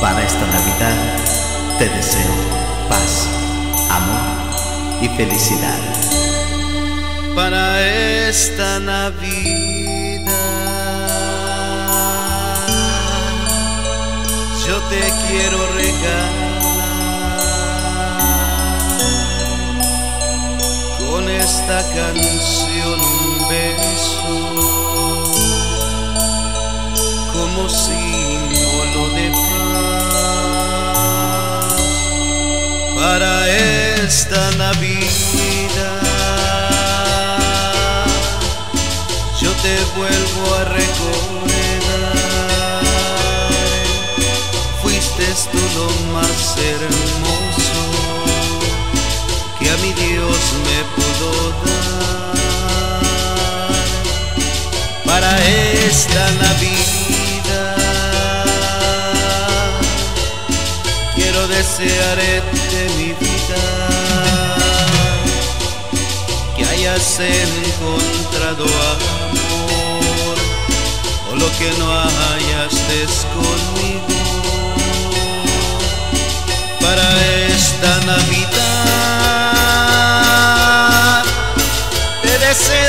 Para esta Navidad te deseo paz, amor y felicidad. Para esta Navidad yo te quiero regalar con esta canción un beso como símbolo esta Navidad. Yo te vuelvo a recordar, fuiste tú lo más hermoso que a mi Dios me pudo dar para esta Navidad. Quiero desearte mi vida que hayas encontrado amor o lo que no hayas conmigo para esta Navidad. Te deseo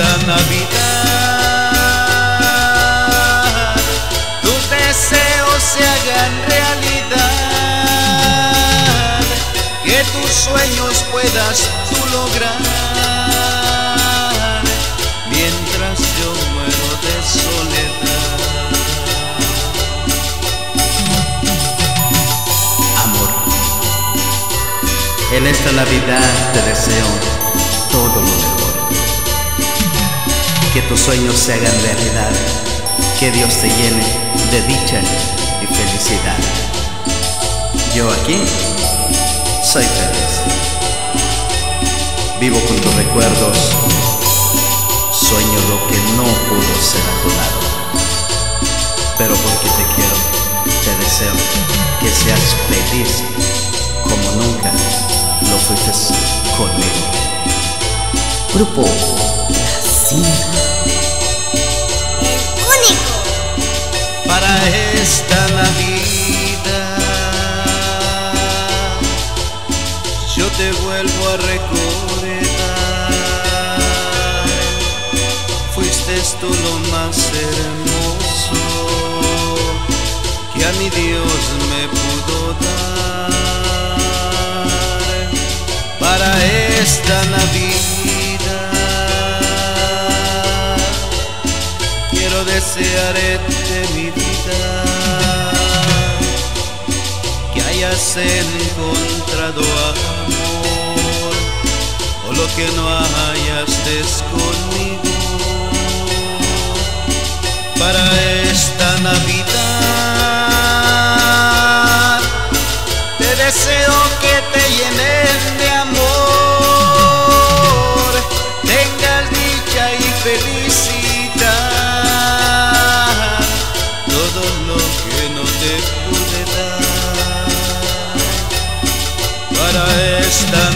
esta Navidad. Tus deseos se hagan realidad, que tus sueños puedas tú lograr, mientras yo muero de soledad. Amor, en esta Navidad te deseo Que tus sueños se hagan realidad, que Dios te llene de dicha y felicidad. Yo aquí soy feliz. Vivo con tus recuerdos, sueño lo que no pudo ser a. Pero porque te quiero, te deseo que seas feliz como nunca lo fuiste conmigo. Grupo El para esta Navidad. Yo te vuelvo a recordar, fuiste tú lo más hermoso que a mi Dios me pudo dar. Para esta Navidad quiero desearte mi vida que hayas encontrado amor o lo que no hayas conmigo para esta Navidad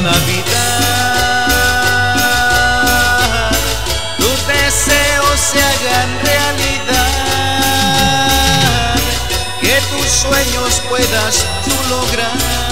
Navidad. Tus deseos se hagan realidad. Que tus sueños puedas tú lograr